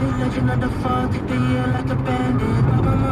legend of the fall, the year like a bandit.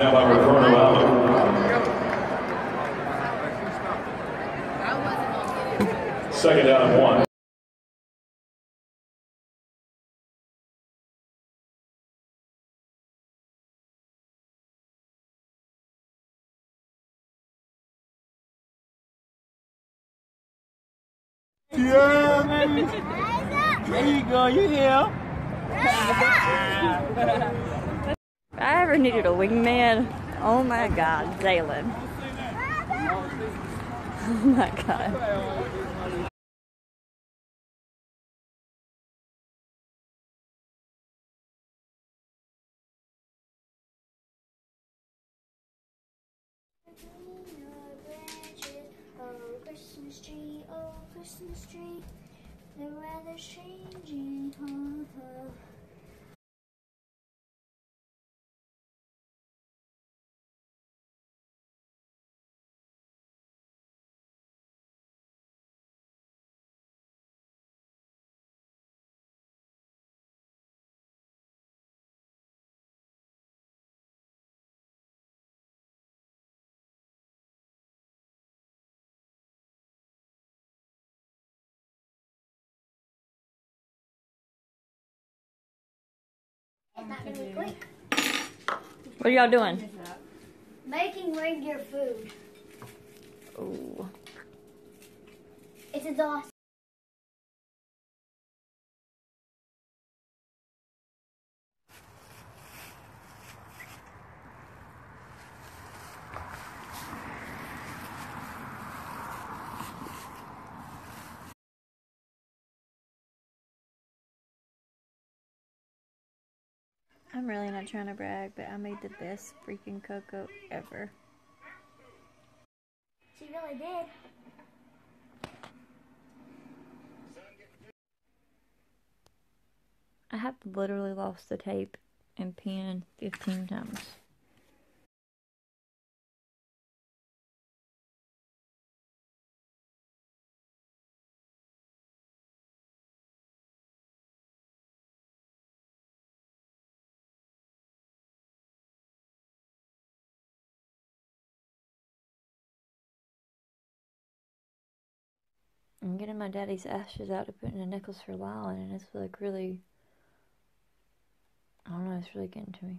By Ricardo Allen. Second down and one. If I ever needed a wingman, oh my god, Jalen. Oh my god. Christmas tree, oh, Christmas tree. The weather's changing. It's not gonna be quick. What are y'all doing? Making reindeer food. Ooh. It's a I'm really not trying to brag, but I made the best freaking cocoa ever. She really did. I have literally lost the tape and pen 15 times. I'm getting my daddy's ashes out to put in a necklace for Lyle, and it's like really, I don't know, it's really getting to me.